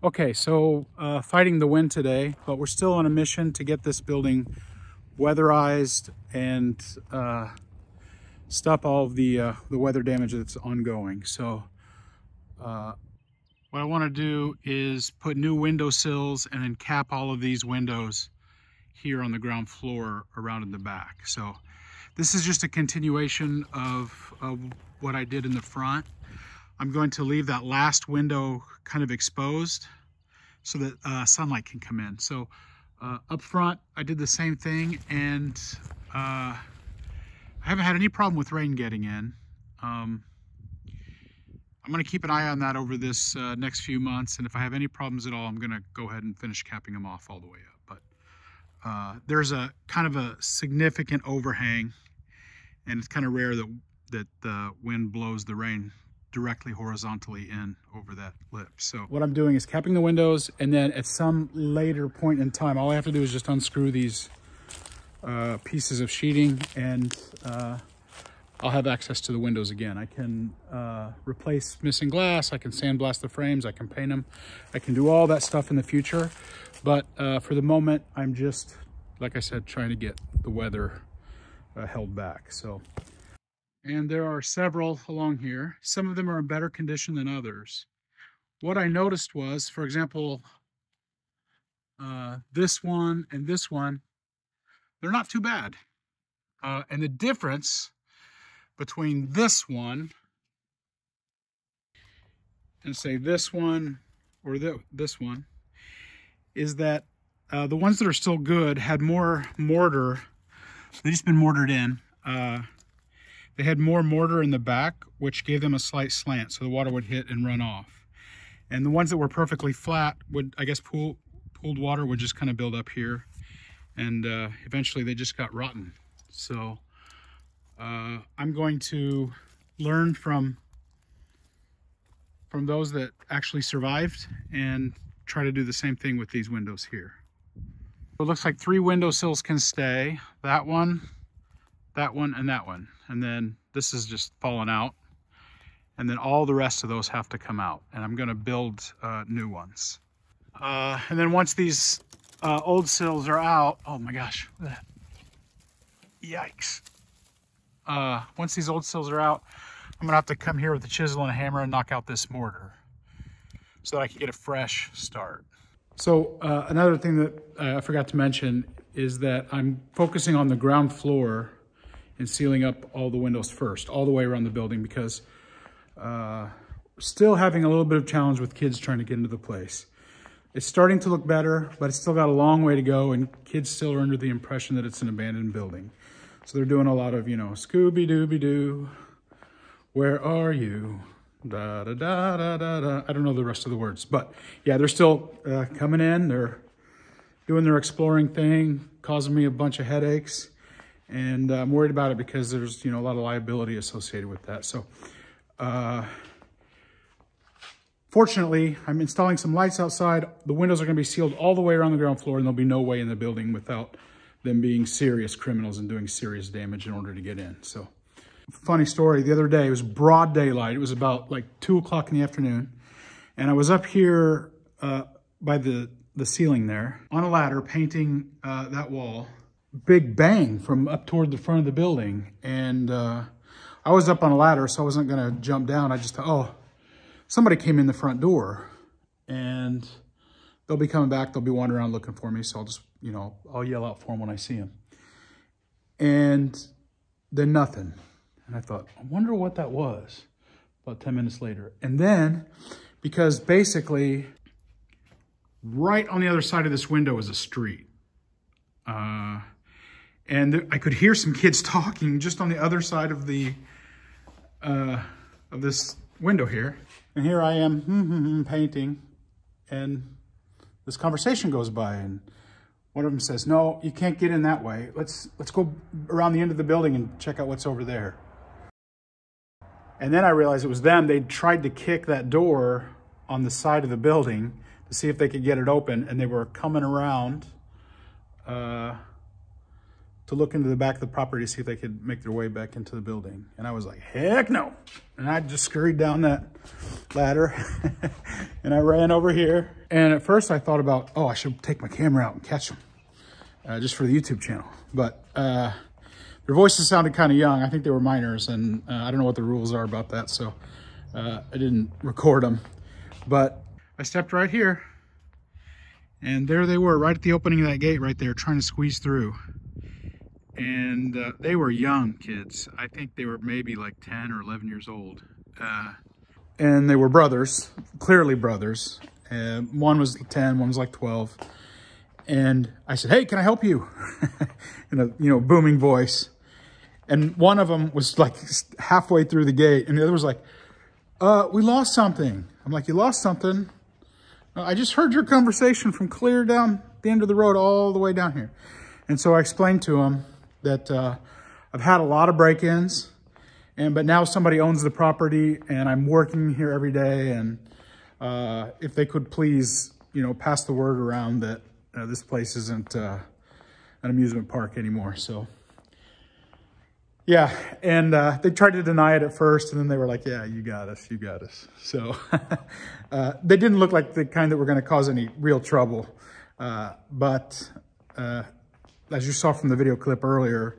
Okay, so uh, fighting the wind today, but we're still on a mission to get this building weatherized and uh, stop all of the, uh, the weather damage that's ongoing. So uh, what I want to do is put new window sills and then cap all of these windows here on the ground floor around in the back. So this is just a continuation of, of what I did in the front. I'm going to leave that last window kind of exposed so that uh, sunlight can come in. So uh, up front, I did the same thing and uh, I haven't had any problem with rain getting in. Um, I'm going to keep an eye on that over this uh, next few months. And if I have any problems at all, I'm going to go ahead and finish capping them off all the way up. But uh, there's a kind of a significant overhang and it's kind of rare that, that the wind blows the rain directly horizontally in over that lip. So what I'm doing is capping the windows and then at some later point in time, all I have to do is just unscrew these uh, pieces of sheeting and uh, I'll have access to the windows again. I can uh, replace missing glass, I can sandblast the frames, I can paint them. I can do all that stuff in the future. But uh, for the moment, I'm just, like I said, trying to get the weather uh, held back. So and there are several along here. Some of them are in better condition than others. What I noticed was, for example, uh, this one and this one, they're not too bad. Uh, and the difference between this one and say this one or this one is that uh, the ones that are still good had more mortar. They've just been mortared in. Uh, they had more mortar in the back, which gave them a slight slant, so the water would hit and run off. And the ones that were perfectly flat would, I guess, pool, pooled water would just kind of build up here. And uh, eventually they just got rotten. So uh, I'm going to learn from from those that actually survived and try to do the same thing with these windows here. It looks like three window sills can stay. That one, that one, and that one and then this is just fallen out and then all the rest of those have to come out and I'm gonna build uh, new ones. Uh, and then once these uh, old sills are out, oh my gosh, yikes. Uh, once these old sills are out, I'm gonna have to come here with a chisel and a hammer and knock out this mortar so that I can get a fresh start. So uh, another thing that uh, I forgot to mention is that I'm focusing on the ground floor and sealing up all the windows first, all the way around the building because uh, still having a little bit of challenge with kids trying to get into the place. It's starting to look better, but it's still got a long way to go and kids still are under the impression that it's an abandoned building. So they're doing a lot of, you know, Scooby-Dooby-Doo, where are you? Da, da, da, da, da, da. I don't know the rest of the words, but yeah, they're still uh, coming in. They're doing their exploring thing, causing me a bunch of headaches and uh, I'm worried about it because there's you know a lot of liability associated with that. So uh, fortunately, I'm installing some lights outside. The windows are going to be sealed all the way around the ground floor and there'll be no way in the building without them being serious criminals and doing serious damage in order to get in. So funny story, the other day, it was broad daylight. It was about like two o'clock in the afternoon. And I was up here uh, by the, the ceiling there on a ladder painting uh, that wall big bang from up toward the front of the building. And uh, I was up on a ladder, so I wasn't going to jump down. I just thought, oh, somebody came in the front door and they'll be coming back. They'll be wandering around looking for me. So I'll just, you know, I'll yell out for them when I see them. And then nothing. And I thought, I wonder what that was about 10 minutes later. And then, because basically right on the other side of this window is a street. Uh, and I could hear some kids talking just on the other side of the uh, of this window here. And here I am hmm, hmm, hmm, painting, and this conversation goes by, and one of them says, "No, you can't get in that way. Let's let's go around the end of the building and check out what's over there." And then I realized it was them. They'd tried to kick that door on the side of the building to see if they could get it open, and they were coming around uh, to look into the back of the property to see if they could make their way back into the building. And I was like, heck no. And I just scurried down that ladder and I ran over here. And at first I thought about, oh, I should take my camera out and catch them uh, just for the YouTube channel. But uh, their voices sounded kind of young. I think they were minors and uh, I don't know what the rules are about that. So uh, I didn't record them. But I stepped right here and there they were right at the opening of that gate right there trying to squeeze through and uh, they were young kids. I think they were maybe like 10 or 11 years old. Uh, and they were brothers, clearly brothers. Uh, one was 10, one was like 12. And I said, hey, can I help you? In a, you know, booming voice. And one of them was like halfway through the gate and the other was like, uh, we lost something. I'm like, you lost something? Uh, I just heard your conversation from clear down the end of the road all the way down here. And so I explained to him that uh, I've had a lot of break-ins, and but now somebody owns the property, and I'm working here every day. And uh, if they could please, you know, pass the word around that uh, this place isn't uh, an amusement park anymore. So. Yeah, and uh, they tried to deny it at first, and then they were like, yeah, you got us, you got us. So uh, they didn't look like the kind that were going to cause any real trouble. Uh, but uh, as you saw from the video clip earlier,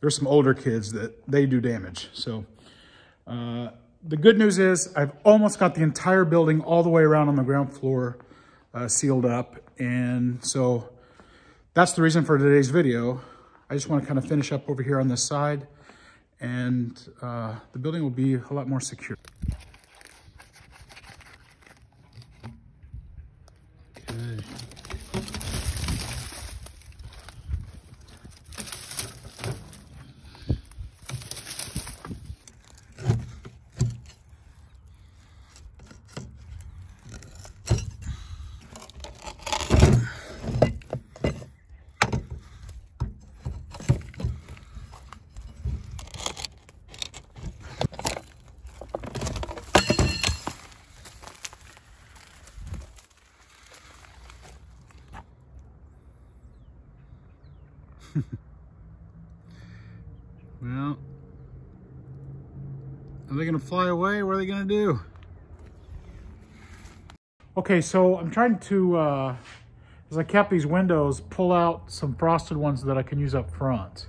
there's some older kids that they do damage. So uh, the good news is I've almost got the entire building all the way around on the ground floor uh, sealed up. And so that's the reason for today's video. I just want to kind of finish up over here on this side and uh, the building will be a lot more secure. well, are they going to fly away? What are they going to do? Okay, so I'm trying to, uh, as I cap these windows, pull out some frosted ones that I can use up front.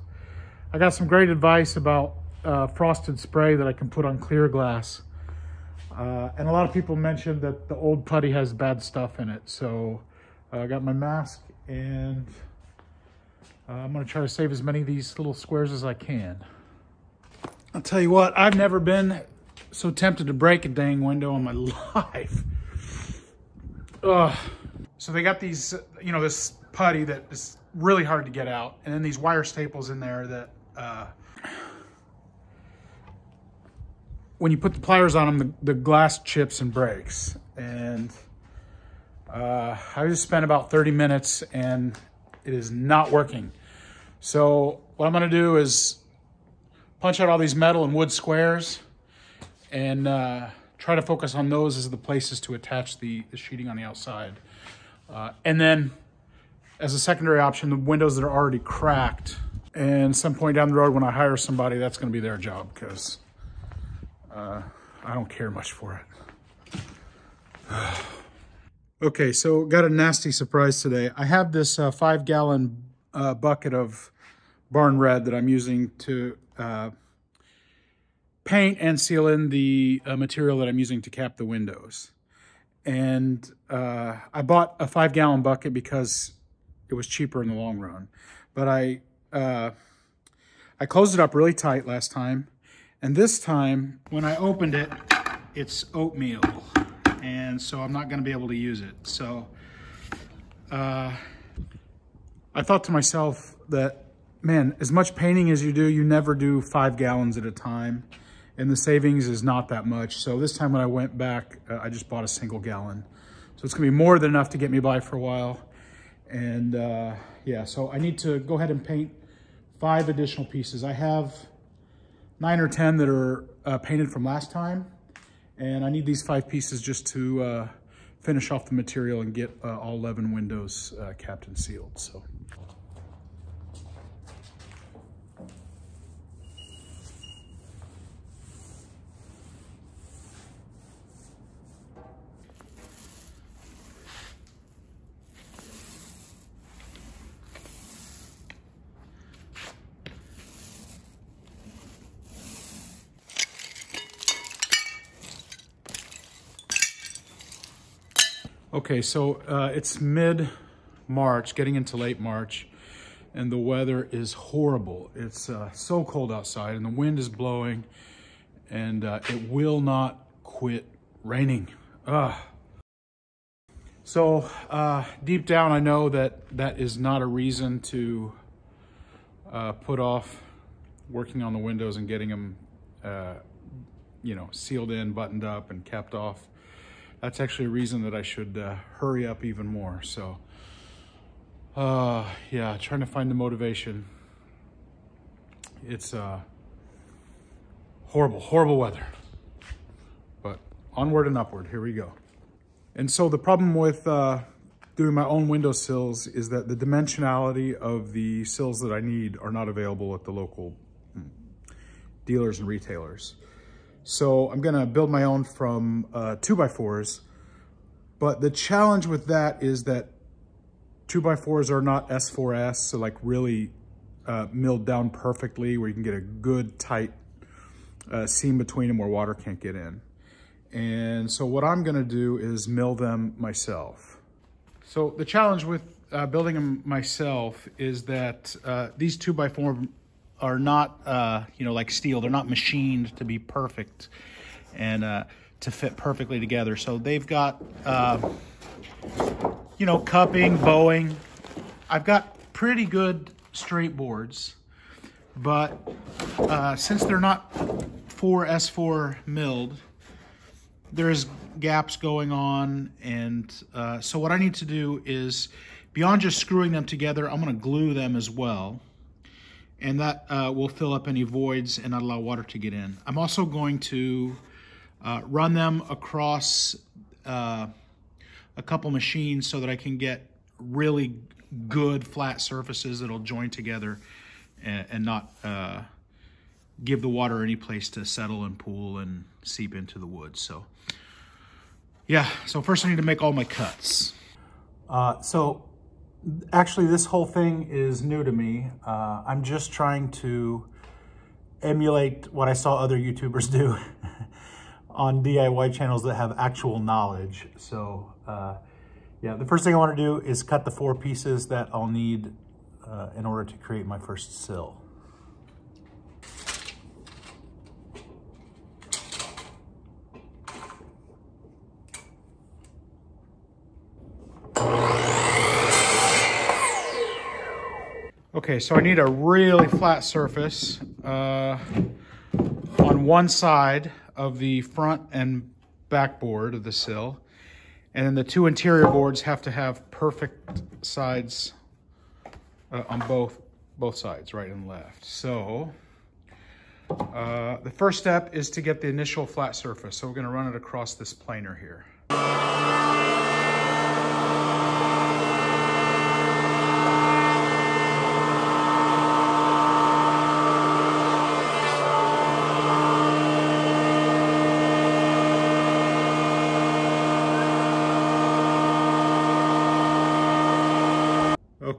I got some great advice about uh, frosted spray that I can put on clear glass. Uh, and a lot of people mentioned that the old putty has bad stuff in it. So uh, I got my mask and uh, I'm gonna try to save as many of these little squares as I can. I'll tell you what, I've never been so tempted to break a dang window in my life. Ugh. So they got these, you know, this putty that is really hard to get out. And then these wire staples in there that, uh, when you put the pliers on them, the, the glass chips and breaks. And uh, I just spent about 30 minutes and it is not working. So what I'm gonna do is punch out all these metal and wood squares and uh, try to focus on those as the places to attach the, the sheeting on the outside. Uh, and then as a secondary option, the windows that are already cracked and some point down the road when I hire somebody, that's gonna be their job because uh, I don't care much for it. Okay, so got a nasty surprise today. I have this uh, five gallon uh, bucket of barn red that I'm using to uh, paint and seal in the uh, material that I'm using to cap the windows. And uh, I bought a five gallon bucket because it was cheaper in the long run. But I, uh, I closed it up really tight last time. And this time, when I opened it, it's oatmeal and so I'm not going to be able to use it. So uh, I thought to myself that, man, as much painting as you do, you never do five gallons at a time. And the savings is not that much. So this time when I went back, uh, I just bought a single gallon. So it's gonna be more than enough to get me by for a while. And uh, yeah, so I need to go ahead and paint five additional pieces. I have nine or 10 that are uh, painted from last time. And I need these five pieces just to uh, finish off the material and get uh, all 11 windows uh, capped and sealed. So. Okay, so uh, it's mid-March, getting into late March, and the weather is horrible. It's uh, so cold outside, and the wind is blowing, and uh, it will not quit raining. Ugh. So uh, deep down, I know that that is not a reason to uh, put off working on the windows and getting them, uh, you know, sealed in, buttoned up, and kept off that's actually a reason that I should uh, hurry up even more. So, uh, yeah, trying to find the motivation. It's uh, horrible, horrible weather. But onward and upward, here we go. And so the problem with uh, doing my own window sills is that the dimensionality of the sills that I need are not available at the local hmm, dealers and retailers. So I'm gonna build my own from uh, two by fours. But the challenge with that is that two by fours are not S4S, so like really uh, milled down perfectly where you can get a good tight uh, seam between them where water can't get in. And so what I'm gonna do is mill them myself. So the challenge with uh, building them myself is that uh, these two by four are not, uh, you know, like steel. They're not machined to be perfect and uh, to fit perfectly together. So they've got, uh, you know, cupping, bowing. I've got pretty good straight boards, but uh, since they're not 4S4 milled, there's gaps going on. And uh, so what I need to do is, beyond just screwing them together, I'm gonna glue them as well and that uh, will fill up any voids and not allow water to get in. I'm also going to uh, run them across uh, a couple machines so that I can get really good flat surfaces that'll join together and, and not uh, give the water any place to settle and pool and seep into the wood. So yeah, so first I need to make all my cuts. Uh, so actually this whole thing is new to me. Uh, I'm just trying to emulate what I saw other YouTubers do on DIY channels that have actual knowledge. So uh, yeah, the first thing I want to do is cut the four pieces that I'll need uh, in order to create my first sill. Okay, so I need a really flat surface uh, on one side of the front and back board of the sill. And then the two interior boards have to have perfect sides uh, on both both sides, right and left. So uh, the first step is to get the initial flat surface. So we're gonna run it across this planer here.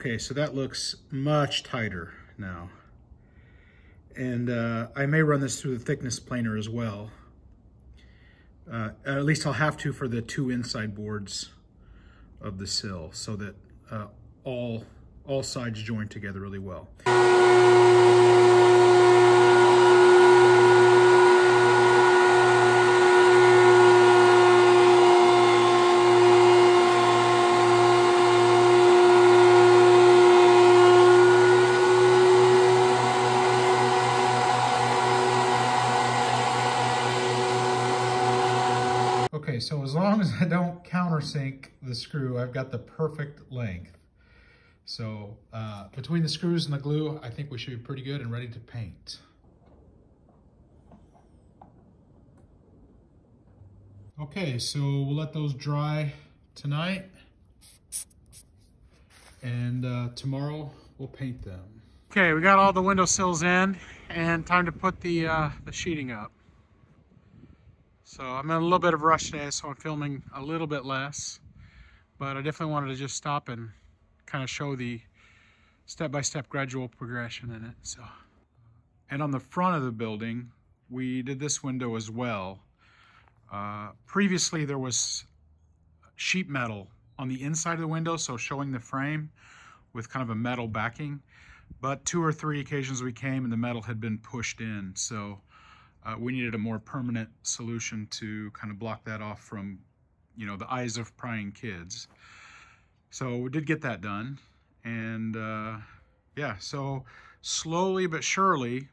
Okay, so that looks much tighter now. And uh, I may run this through the thickness planer as well. Uh, at least I'll have to for the two inside boards of the sill so that uh, all, all sides join together really well. Okay, so as long as I don't countersink the screw, I've got the perfect length. So uh, between the screws and the glue, I think we should be pretty good and ready to paint. Okay, so we'll let those dry tonight. And uh, tomorrow we'll paint them. Okay, we got all the window sills in and time to put the, uh, the sheeting up. So I'm in a little bit of a rush today, so I'm filming a little bit less. But I definitely wanted to just stop and kind of show the step-by-step -step gradual progression in it. So, And on the front of the building, we did this window as well. Uh, previously, there was sheet metal on the inside of the window, so showing the frame with kind of a metal backing. But two or three occasions we came and the metal had been pushed in, so uh, we needed a more permanent solution to kind of block that off from, you know, the eyes of prying kids. So we did get that done, and uh, yeah, so slowly but surely,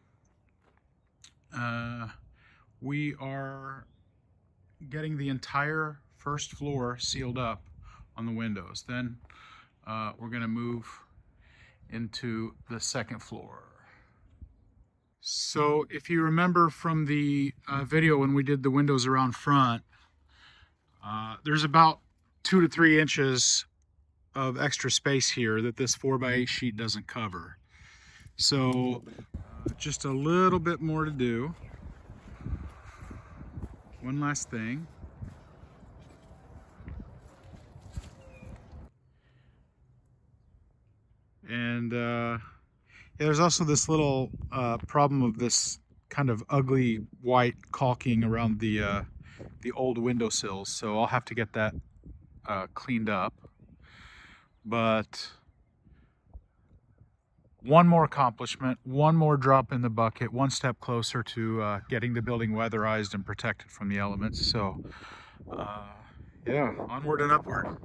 uh, we are getting the entire first floor sealed up on the windows. Then uh, we're going to move into the second floor. So if you remember from the uh, video when we did the windows around front, uh, there's about two to three inches of extra space here that this four by eight sheet doesn't cover. So uh, just a little bit more to do. One last thing. And uh, yeah, there's also this little uh, problem of this kind of ugly white caulking around the uh, the old windowsills. So I'll have to get that uh, cleaned up. But one more accomplishment, one more drop in the bucket, one step closer to uh, getting the building weatherized and protected from the elements. So, uh, yeah, onward and upward.